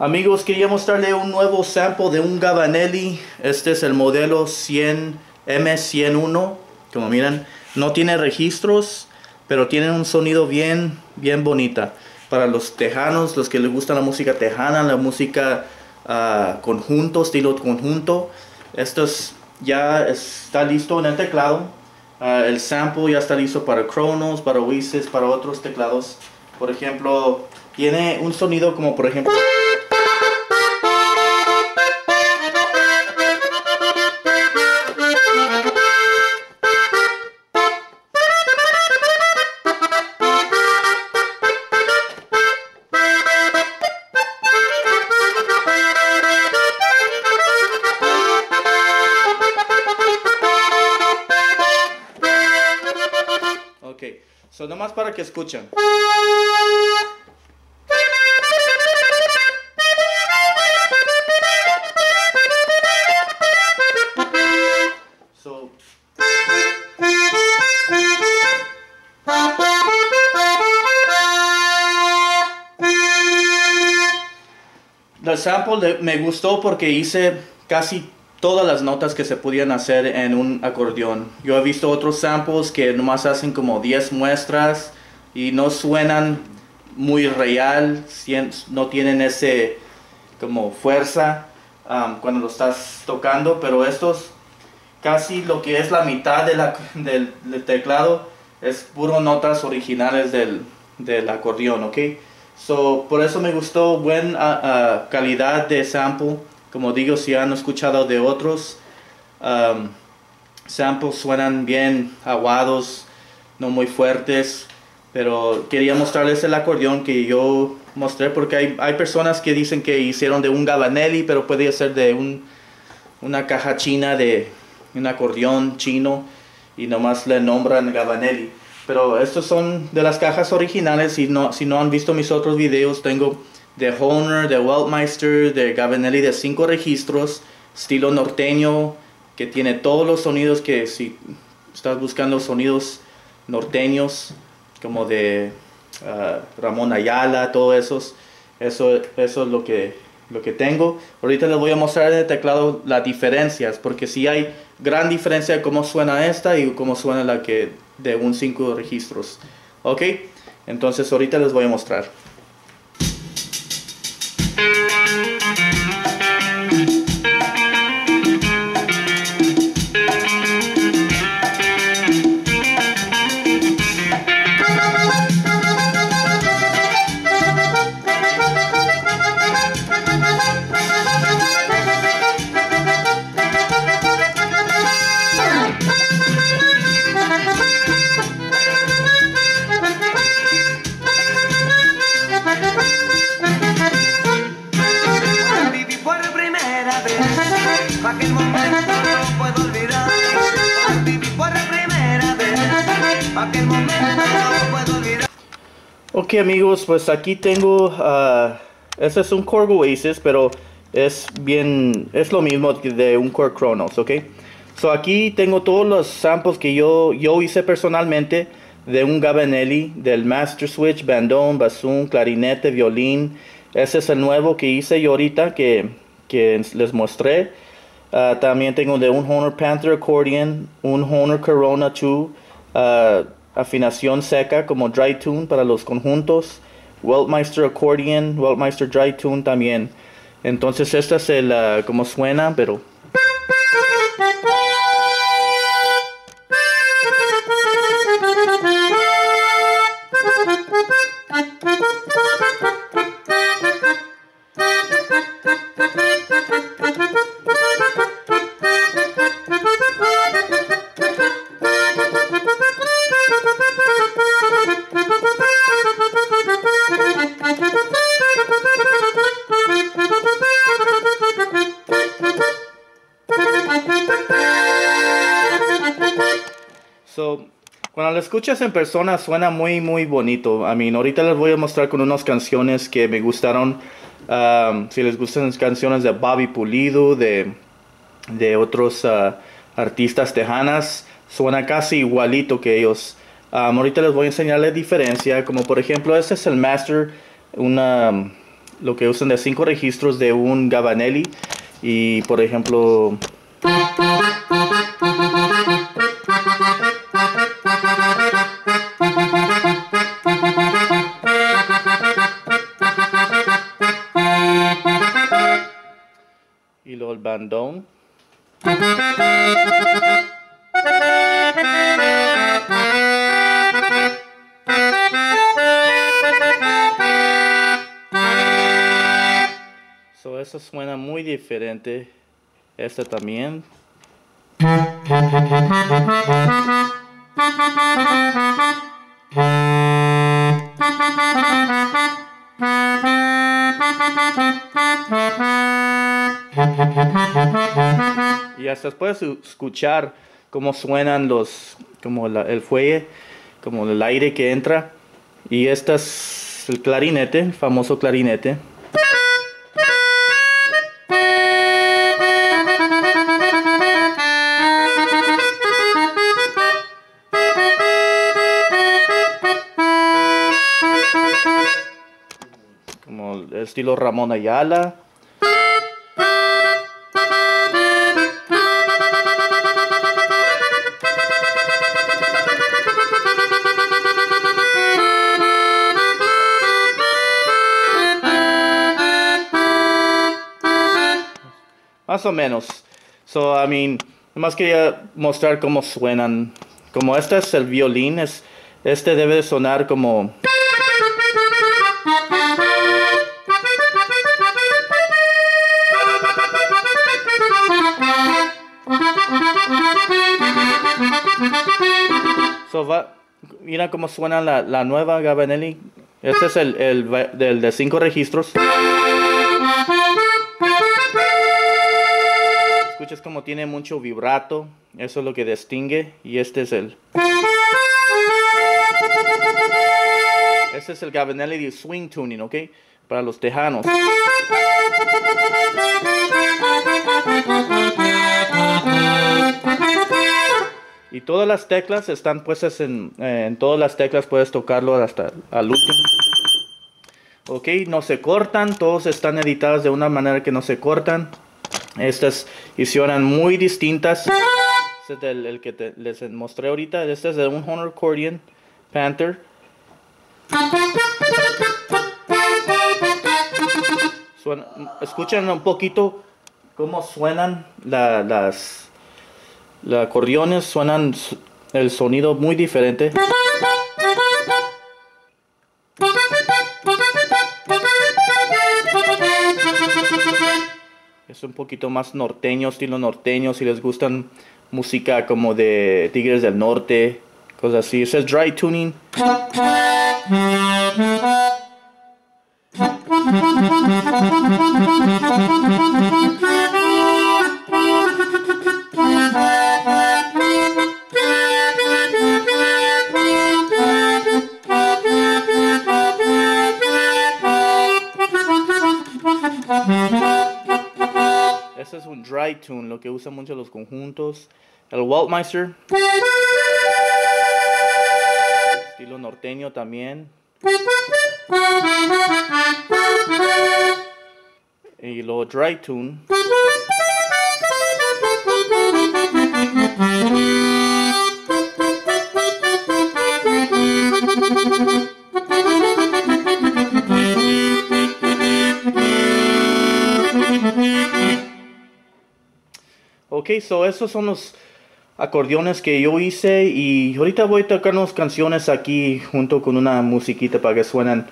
Amigos, quería mostrarle un nuevo sample de un Gabanelli. Este es el modelo 100 M101. Como miran, no tiene registros, pero tiene un sonido bien, bien bonita. Para los tejanos, los que les gusta la música tejana, la música uh, conjunto, estilo conjunto. Esto ya está listo en el teclado. Uh, el sample ya está listo para Kronos, para Oasis, para otros teclados. Por ejemplo, tiene un sonido como por ejemplo... So, nomás para que escuchen. So, el sample me gustó porque hice casi todas las notas que se podían hacer en un acordeón. Yo he visto otros samples que nomás hacen como 10 muestras y no suenan muy real, no tienen ese como fuerza cuando lo estás tocando, pero estos casi lo que es la mitad del, teclado es puro notas originales del, acordeón, ¿ok? So, por eso me gustó buena uh, calidad de sample como digo, si han escuchado de otros um, samples, suenan bien aguados, no muy fuertes. Pero quería mostrarles el acordeón que yo mostré porque hay, hay personas que dicen que hicieron de un Gabanelli, pero puede ser de un, una caja china de un acordeón chino y nomás le nombran Gabanelli. Pero estos son de las cajas originales. Si no, si no han visto mis otros videos, tengo de Honer, de Weltmeister, de Gavinelli de cinco registros, estilo norteño, que tiene todos los sonidos que si estás buscando sonidos norteños, como de uh, Ramón Ayala, todos esos, eso, eso es lo que, lo que tengo. Ahorita les voy a mostrar en el teclado las diferencias, porque si hay gran diferencia de cómo suena esta y cómo suena la que de un cinco registros. ¿Ok? Entonces ahorita les voy a mostrar. Ok amigos, pues aquí tengo, uh, es un Korg Oasis, pero es bien, es lo mismo de un Korg Kronos, ok. So aquí tengo todos los samples que yo, yo hice personalmente de un Gabanelli, del Master Switch, bandón, bassoon, clarinete, violín. Ese es el nuevo que hice yo ahorita que, que les mostré. Uh, también tengo de un Honor Panther Accordion, un Honor Corona 2, uh, afinación seca como dry tune para los conjuntos, Weltmeister Accordion, Weltmeister Dry Tune también. Entonces esta es el, uh, como suena, pero escuchas en persona suena muy muy bonito. A mí, ahorita les voy a mostrar con unas canciones que me gustaron. Um, si les gustan las canciones de Bobby Pulido, de, de otros uh, artistas tejanas, suena casi igualito que ellos. Um, ahorita les voy a enseñar la diferencia. Como por ejemplo, este es el Master, una, lo que usan de cinco registros de un Gabanelli y por ejemplo bandón So, eso suena muy diferente. Este también. Puedes escuchar cómo suenan los, como el fuelle, como el aire que entra. Y este es el clarinete, el famoso clarinete. Como estilo Ramón Ayala. Más o menos. So, I mean, más quería mostrar cómo suenan. Como este es el violín, es, este debe de sonar como... So, va, mira cómo suena la, la nueva Gabanelli. Este es el, el, el de cinco registros. Escuchas como tiene mucho vibrato, eso es lo que distingue y este es el este es el Gabanelli de swing tuning, ¿ok? Para los tejanos. Y todas las teclas están puestas en, eh, en todas las teclas, puedes tocarlo hasta al último. Ok, no se cortan, todos están editados de una manera que no se cortan. Estas hicieron muy distintas. Este es el, que les mostré ahorita. Este es de un Honor Accordion Panther. escuchan un poquito cómo suenan las, las acordeones. Suenan el sonido muy diferente. Es un poquito más norteño, estilo norteño, si les gustan música como de Tigres del Norte, cosas así. Es dry tuning. Lo que usan mucho los conjuntos. El Waltmeister. Estilo norteño también. Y lo dry tune. Ok, so esos son los acordeones que yo hice y ahorita voy a tocar unas canciones aquí junto con una musiquita para que suenan,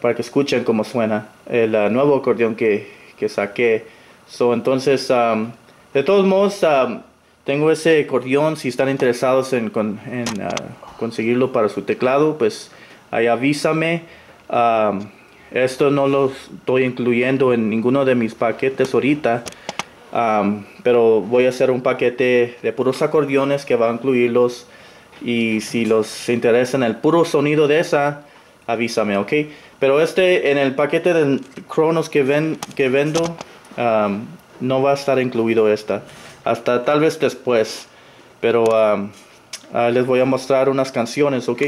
para que escuchen cómo suena el uh, nuevo acordeón que, que saqué. So, entonces, um, de todos modos, um, tengo ese acordeón, si están interesados en, en uh, conseguirlo para su teclado, pues ahí avísame. Um, esto no lo estoy incluyendo en ninguno de mis paquetes ahorita pero voy a hacer un paquete de puros acordeones que va a incluirlos. Y si los interesa en el puro sonido de esa, avísame, ¿ok? Pero este, en el paquete de Cronos que, ven, que vendo, no va a estar incluido esta. Hasta tal vez después. Pero les voy a mostrar unas canciones, ¿ok?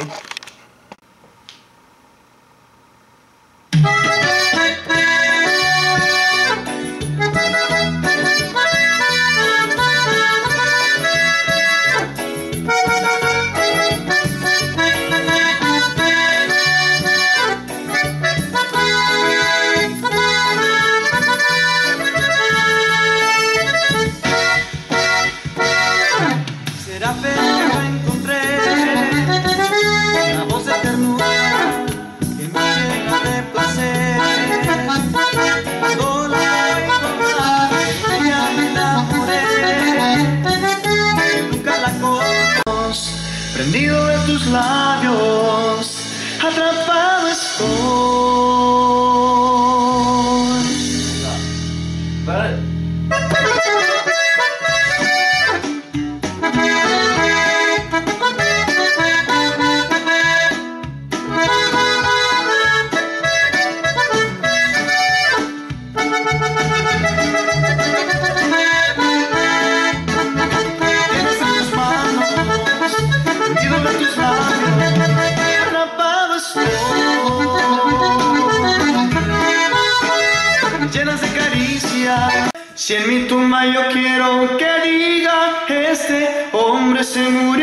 Si en mi tumba yo quiero que diga, este hombre se murió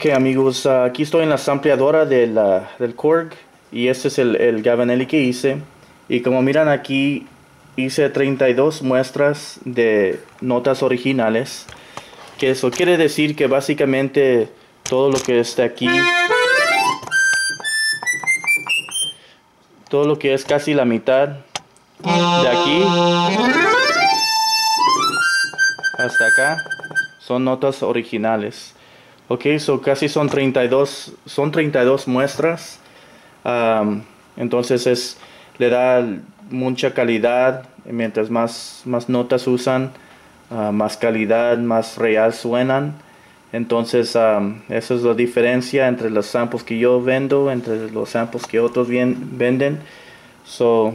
Ok amigos, aquí estoy en la sampleadora del, del Korg y este es el, el Gavanelli que hice y como miran aquí hice 32 muestras de notas originales que eso quiere decir que básicamente todo lo que está aquí todo lo que es casi la mitad de aquí hasta acá son notas originales. Ok, so casi son 32, son 32 muestras. Am, entonces es, le da mucha calidad. Mientras más, más notas usan, ah, más calidad, más real suenan. Entonces am, esa es la diferencia entre los samples que yo vendo, entre los samples que otros bien, venden. So,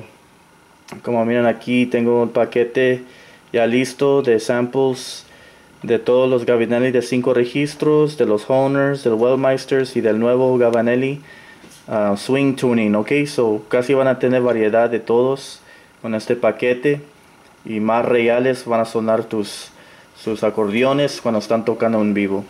como miran aquí tengo un paquete ya listo de samples de todos los Gavinelli de 5 registros, de los Honors, del Wellmeisters y del nuevo Gavinelli uh, Swing Tuning, ok, so casi van a tener variedad de todos con este paquete y más reales van a sonar tus sus acordeones cuando están tocando en vivo.